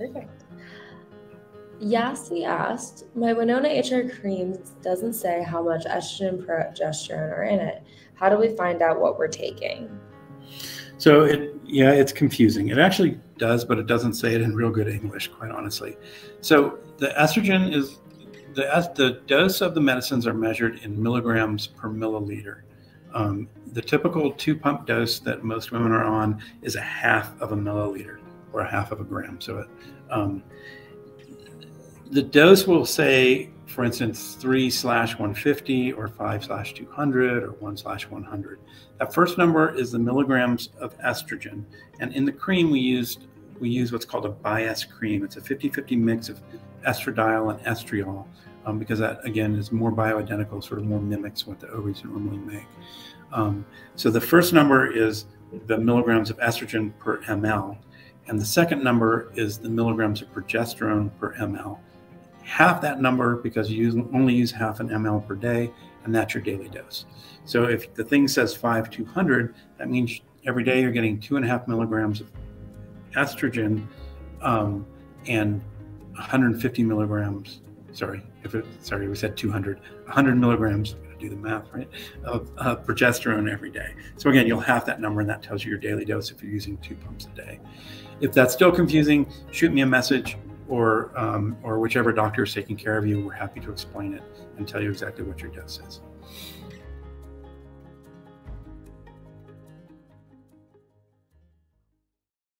Perfect. Yasi asked, my Winona HRT cream doesn't say how much estrogen and progesterone are in it. How do we find out what we're taking? So it, yeah, it's confusing. It actually does, but it doesn't say it in real good English, quite honestly. So the estrogen is the the dose of the medicines are measured in milligrams per milliliter. Um, the typical two pump dose that most women are on is a half of a milliliter or a half of a gram. So it, um, the dose will say, for instance, 3 slash 150 or 5 slash 200 or 1 slash 100. That first number is the milligrams of estrogen. And in the cream, we used we use what's called a Biest cream. It's a 50-50 mix of estradiol and estriol um, because that, again, is more bioidentical, sort of more mimics what the ovaries normally make. Um, so the first number is the milligrams of estrogen per ml. And the second number is the milligrams of progesterone per ml half that number because you only use half an ml per day, and that's your daily dose. So if the thing says 5 200, that means every day you're getting two and a half milligrams of estrogen um, and 150 milligrams. Sorry, if it, sorry, we said 200, 100 milligrams. I'm going to do the math right of uh, progesterone every day. So again, you'll have that number, and that tells you your daily dose if you're using two pumps a day. If that's still confusing, shoot me a message or um, or whichever doctor is taking care of you, we're happy to explain it and tell you exactly what your dose is.